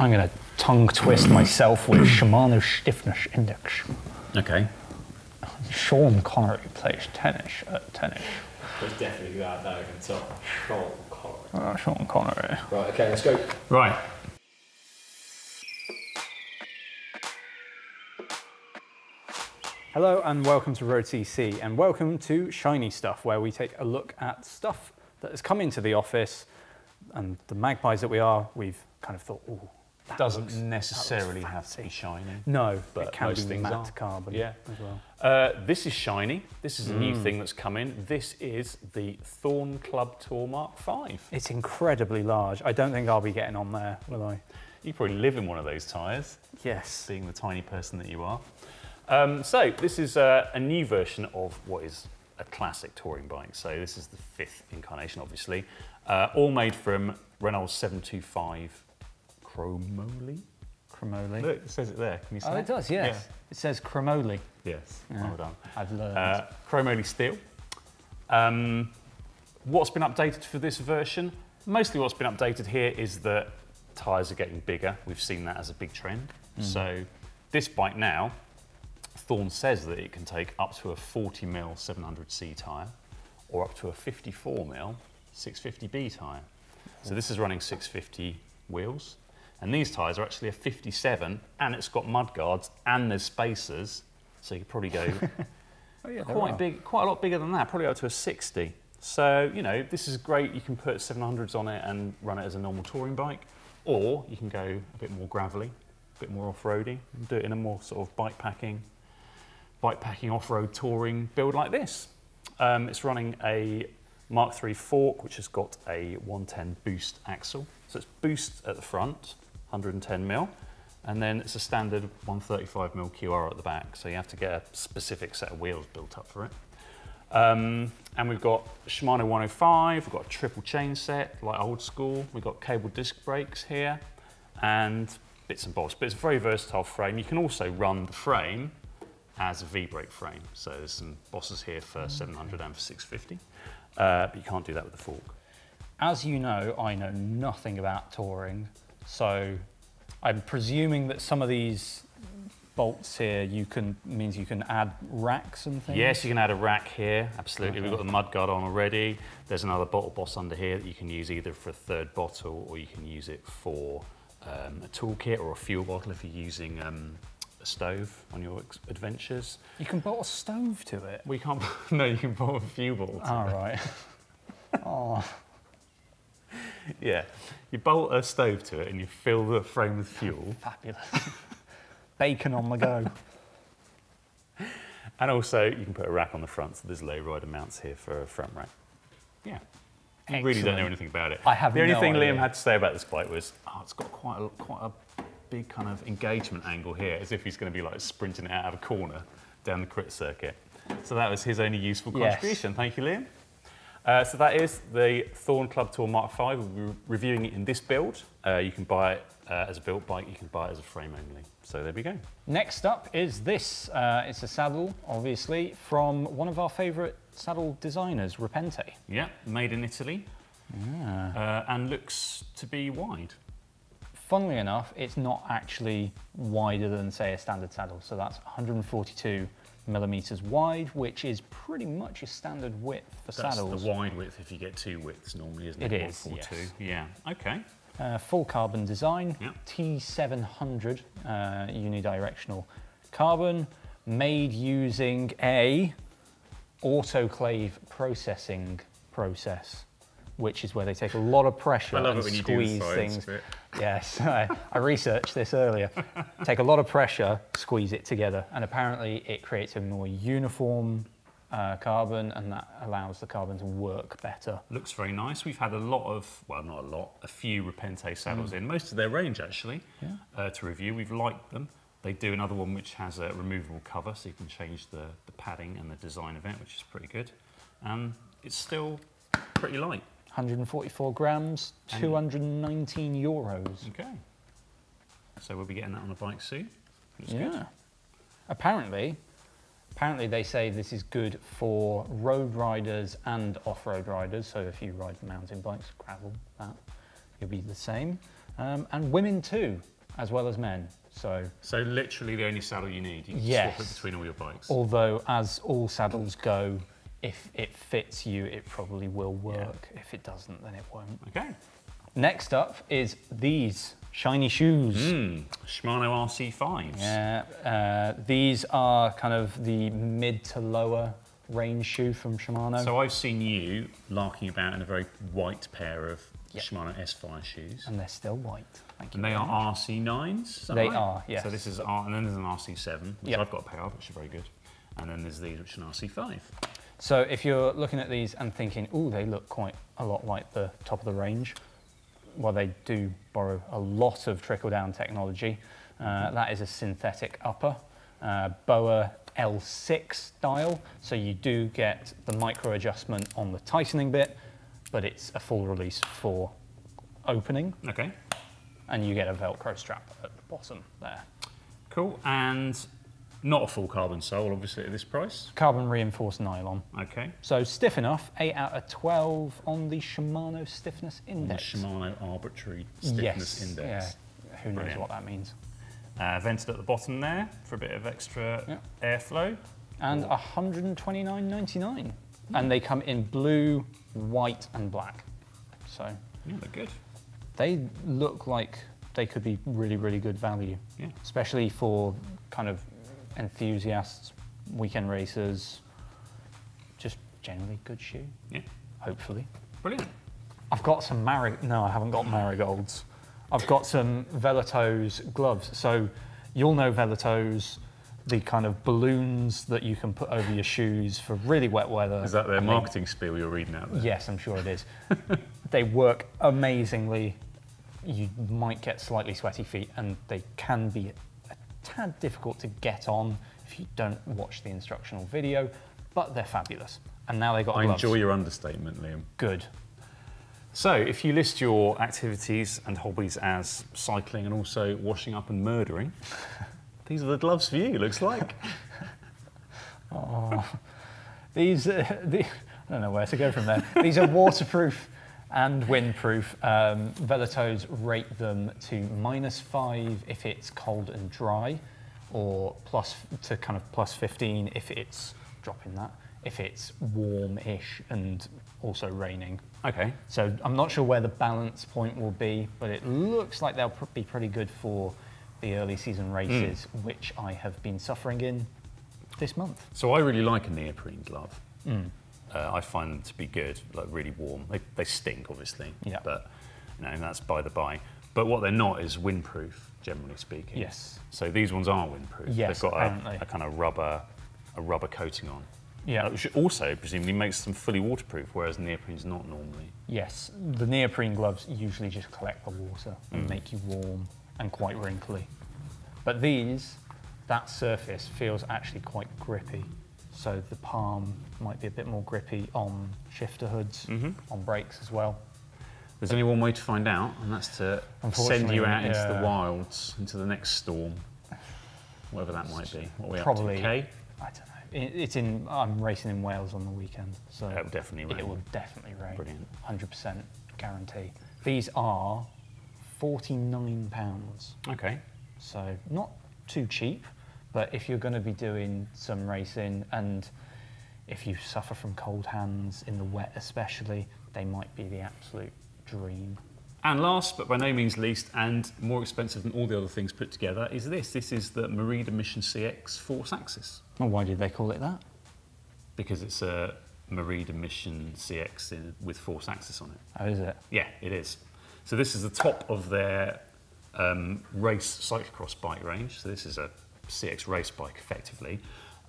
I'm going to tongue twist myself with Shimano Stiffness Index. Okay. Sean Connery plays tennis at tennis. There's definitely that that I can tell. Sean Connery. Uh, Sean Connery. Right, okay, let's go. Right. Hello and welcome to Road CC and welcome to Shiny Stuff where we take a look at stuff that has come into the office and the magpies that we are, we've kind of thought, oh, Doesn't necessarily have to be shiny. No, but it can most be things matte are. carbon Yeah. as well. Uh, this is shiny. This is a new thing that's come in. This is the Thorn Club Tour Mark V. It's incredibly large. I don't think I'll be getting on there, will I? You probably live in one of those tyres, Yes. being the tiny person that you are. Um, so this is uh, a new version of what is a classic touring bike. So this is the fifth incarnation, obviously. Uh, all made from Reynolds 725 Chromoly. Chromoly. Look, it says it there. Can you see Oh, it does, yes. It says chromoly. Yes, Yeah. well done. I've learned. Uh, chromoly steel. Um, what's been updated for this version? Mostly what's been updated here is that tyres are getting bigger. We've seen that as a big trend. So this bike now, Thorn says that it can take up to a 40 mil 700C tyre or up to a 54 mil 650B tyre. So this is running 650 wheels. And these tyres are actually a 57 and it's got mud guards and there's spacers. So you could probably go oh, yeah, quite big, quite a lot bigger than that, probably up to a 60. So, you know, this is great. You can put 700s on it and run it as a normal touring bike, or you can go a bit more gravelly, a bit more off-roady, and do it in a more sort of bike packing, bike packing off-road touring build like this. Um, it's running a Mark III fork, which has got a 110 boost axle. So it's boost at the front, 110 mil, and then it's a standard 135 mil QR at the back. So you have to get a specific set of wheels built up for it. Um, and we've got Shimano 105, we've got a triple chain set, like old school. We've got cable disc brakes here and bits and bobs. But it's a very versatile frame. You can also run the frame as a V-brake frame. So there's some bosses here for 700 and for 650. Uh, but you can't do that with the fork. As you know, I know nothing about touring, so I'm presuming that some of these bolts here you can means you can add racks and things. Yes, you can add a rack here, absolutely. We've got the mud guard on already. There's another bottle boss under here that you can use either for a third bottle or you can use it for um, a toolkit or a fuel bottle if you're using um, a stove on your adventures. You can bolt a stove to it. We can't, no, you can bolt a fuel bottle. to All right. oh, Yeah, you bolt a stove to it and you fill the frame with fuel. fabulous. Bacon on the go. And also, you can put a rack on the front, so there's low rider mounts here for a front rack. Yeah. You really don't know anything about it. I have The only no thing idea. Liam had to say about this bike was, oh, it's got quite a, quite a big kind of engagement angle here, as if he's going to be like sprinting it out of a corner down the crit circuit. So that was his only useful Yes. contribution. Thank you, Liam. Uh, so that is the Thorn Club Tour Mark V. We'll be re- reviewing it in this build. Uh, you can buy it uh, as a built bike, you can buy it as a frame only. So there we go. Next up is this. Uh, it's a saddle, obviously, from one of our favourite saddle designers, Repente. Yeah, made in Italy. Uh, and looks to be wide. Funnily enough, it's not actually wider than, say, a standard saddle. So that's 142 millimeters wide, which is pretty much a standard width for That's saddles. the wide width if you get two widths normally, isn't it? It is, yes. two. Yeah. Okay. Uh, full carbon design, Yep. T700 uh, unidirectional carbon, made using a autoclave processing process, which is where they take a lot of pressure I love and it when you do the squeeze things. bit. Yes, I, I researched this earlier. Take a lot of pressure, squeeze it together, and apparently it creates a more uniform uh, carbon, and that allows the carbon to work better. Looks very nice. We've had a lot of, well, not a lot, a few Repente saddles Mm. in, most of their range actually, uh, to review. We've liked them. They do another one which has a removable cover, so you can change the, the padding and the design of it, which is pretty good. Um, it's still pretty light. 144 grams, 219 euros. Okay. So we'll be getting that on a bike soon. Yeah. good. Apparently, apparently they say this is good for road riders and off-road riders. So if you ride mountain bikes, gravel, that you'll be the same. um, and women too, as well as men. So, So literally the only saddle you need. You can Yes. swap it between all your bikes. although as all saddles go, if it fits you, it probably will work. If it doesn't, then it won't. Okay. Next up is these shiny shoes. Hmm. Shimano RC5s. Yeah, uh, these are kind of the mid to lower range shoe from Shimano. So I've seen you larking about in a very white pair of Yep. Shimano S-Phyre shoes. and they're still white. Thank you. And they are much. RC9s? They right? are, yes. So this is R, and then there's an RC7, which Yep. I've got a pair of, which are very good. And then there's these, which are an RC5. So if you're looking at these and thinking, oh, they look quite a lot like the top of the range, well, they do borrow a lot of trickle down technology. Uh, that is a synthetic upper, uh, BOA L6 style. So you do get the micro adjustment on the tightening bit, but it's a full release for opening, Okay, and you get a Velcro strap at the bottom there. cool. And not a full carbon sole, obviously, at this price. Carbon reinforced nylon. Okay. So stiff enough, 8 out of 12 on the Shimano Stiffness And the Shimano Arbitrary Stiffness yes, Index. Yeah. Who knows Brilliant. what that means? Uh, vented at the bottom there for a bit of extra Yeah. airflow. And 129.99. And they come in blue, white, and black. So Yeah, they're good. they look like they could be really, really good value, Yeah. especially for kind of enthusiasts, weekend racers, just generally good shoe, Yeah. hopefully. Brilliant. I've got some Mari. No, I haven't got marigolds. I've got some Velotoze gloves. So you'll know Velotoze, the kind of balloons that you can put over your shoes for really wet weather. Is that their they- marketing spiel you're reading out there? Yes, I'm sure it is. they work amazingly. You might get slightly sweaty feet, and they can be tad difficult to get on if you don't watch the instructional video, but they're fabulous. And now they got I gloves. enjoy your understatement, Liam. Good. So, if you list your activities and hobbies as cycling and also washing up and murdering, these are the gloves for you, looks like. Oh, these, uh, the, I don't know where to go from there. These are waterproof and windproof. Um, rate them to minus five if it's cold and dry, or plus to kind of plus 15 if it's dropping that, if it's warm-ish and also raining. okay. So I'm not sure where the balance point will be, but it looks like they'll pr- be pretty good for the early season races, which I have been suffering in this month. So, I really like a neoprene glove. Mm. Uh, I find them to be good, like really warm. They, they stink, obviously, Yeah. but you know, that's by the by. But what they're not is windproof, generally speaking. Yes. So these ones are windproof. Yes, They've got a, a kind of rubber, a rubber coating on. Yeah. Which also presumably makes them fully waterproof, whereas neoprene's not normally. Yes, the neoprene gloves usually just collect the water and make you warm and quite wrinkly. But these, that surface feels actually quite grippy. So the palm might be a bit more grippy on shifter hoods, mm-hmm. on brakes as well. There's only one way to find out, and that's to send you out into the wilds, into the next storm, whatever that might be. What Probably, up to? K? I don't know. It, it's in. I'm racing in Wales on the weekend, so It will definitely rain. It will definitely rain. Brilliant. 100% guarantee. These are 49 pounds. Okay. So not too cheap, but if you're going to be doing some racing and if you suffer from cold hands in the wet especially, they might be the absolute dream. And last but by no means least, and more expensive than all the other things put together, is this. This is the Merida Mission CX Force AXS. Well, why did they call it that? because it's a Merida Mission CX in, with Force AXS on it. Oh, is it? Yeah, it is. So this is the top of their um, race cyclocross bike range. So this is a CX race bike, effectively.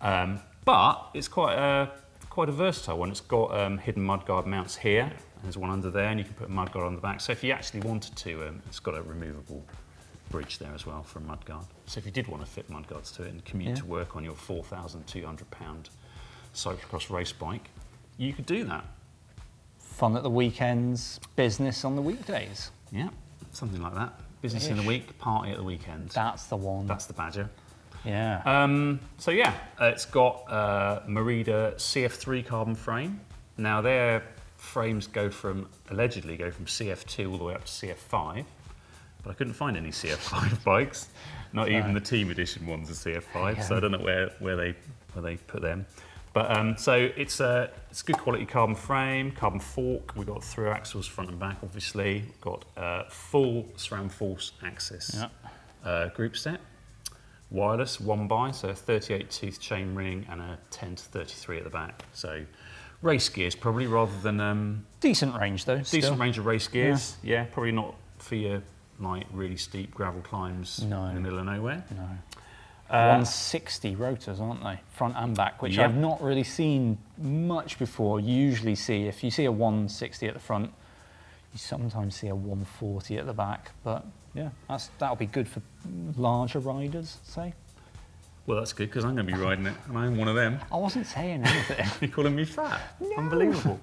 Um, but it's quite a quite a versatile one. It's got um, hidden mudguard mounts here. There's one under there, and you can put a mudguard on the back. So if you actually wanted to, um, it's got a removable bridge there as well for a mudguard. So if you did want to fit mudguards to it and commute Yeah. to work on your 4,200 pound cyclocross race bike, you could do that. Fun at the weekends, business on the weekdays. Yeah, something like that. Business in the week, party at the weekend. That's the one. That's the badger. Yeah. Um, so yeah, uh, it's got uh, Merida CF3 carbon frame. Now their frames go from allegedly go from CF2 all the way up to CF5. but I couldn't find any CF5 bikes. Not even the team edition ones are CF5, so I don't know where, where they where they put them. But um, so it's a it's good quality carbon frame, carbon fork. We've got through axles front and back, obviously. We've got uh, full SRAM Force AXS Yeah. uh, group set. Wireless, one by, so a 38 tooth chain ring and a 10 to 33 at the back. So race gears probably rather than um, Decent range though. decent still. range of race gears. Yeah. probably not for your like really steep gravel climbs No. in the middle of nowhere. No. Uh, 160 rotors, aren't they? Front and back, which Yeah. I've not really seen much before. You usually see, if you see a 160 at the front, you sometimes see a 140 at the back. But yeah, that's, that'll be good for larger riders, say. Well, that's good because I'm going to be riding it, and I'm one of them. I wasn't saying anything. You're calling me fat? Unbelievable.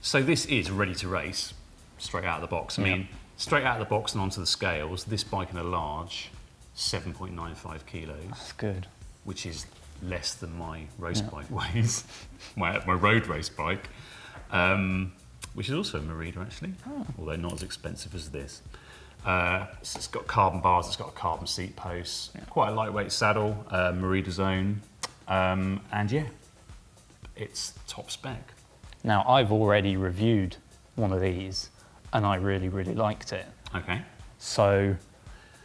So this is ready to race, straight out of the box. I Yeah. mean, straight out of the box and onto the scales. This bike in a large, 7.95 kilos, that's good. which is less than my race Yeah. bike weighs, my my road race bike, um, which is also a Merida actually, Oh. although not as expensive as this. Uh, so it's got carbon bars, it's got a carbon seat post, quite a lightweight saddle, uh, Merida zone, um, and yeah, it's top spec. Now, I've already reviewed one of these and I really, really liked it. Okay. So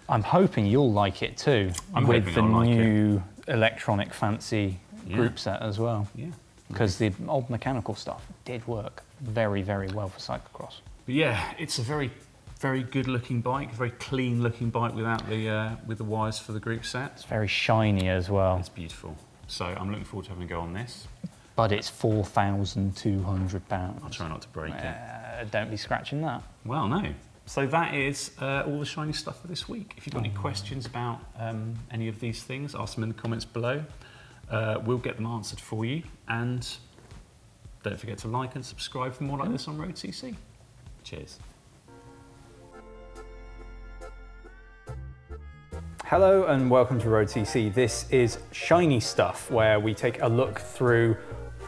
I'm hoping you'll like it too I'm with the like it. new electronic fancy Yeah. group set as well. Yeah. Because the old mechanical stuff did work very, very well for cyclocross. But yeah, it's a very, very good looking bike, very clean looking bike without the uh, with the wires for the group set. It's very shiny as well, It's beautiful. So I'm looking forward to having a go on this. but it's four thousand two hundred pounds. I'll try not to break it. Uh, don't be scratching that. Well, no. So that is uh, all the shiny stuff for this week. If you've got Oh. any questions about um, any of these things, ask them in the comments below. Uh, we'll get them answered for you. And don't forget to like and subscribe for more like this on Road CC. Cheers. Hello and welcome to Road CC. This is Shiny Stuff, where we take a look through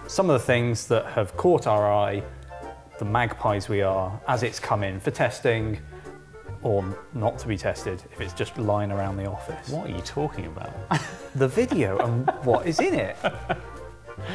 some of the things that have caught our eye, the magpies we are, as it's come in for testing or not to be tested if it's just lying around the office. What are you talking about? The video and what is in it.